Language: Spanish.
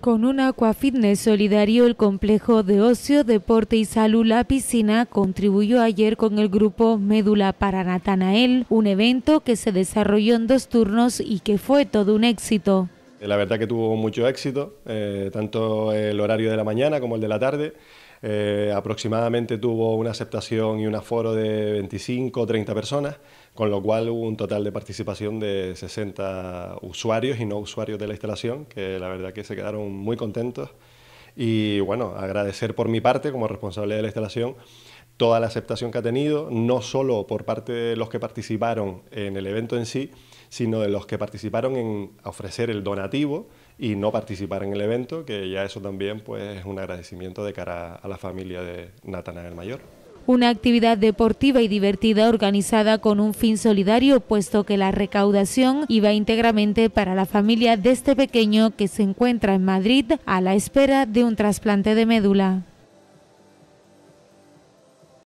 Con un Aqua Fitness solidario, el complejo de ocio, deporte y salud La Piscina contribuyó ayer con el grupo Médula para Natanael, un evento que se desarrolló en dos turnos y que fue todo un éxito. La verdad que tuvo mucho éxito, eh, tanto el horario de la mañana como el de la tarde. Eh, aproximadamente tuvo una aceptación y un aforo de 25 o 30 personas, con lo cual hubo un total de participación de 60 usuarios y no usuarios de la instalación, que la verdad que se quedaron muy contentos. Y bueno, agradecer por mi parte, como responsable de la instalación, toda la aceptación que ha tenido, no solo por parte de los que participaron en el evento en sí, sino de los que participaron en ofrecer el donativo y no participar en el evento, que ya eso también pues, es un agradecimiento de cara a la familia de Natanael Mayor. Una actividad deportiva y divertida organizada con un fin solidario, puesto que la recaudación iba íntegramente para la familia de este pequeño que se encuentra en Madrid a la espera de un trasplante de médula.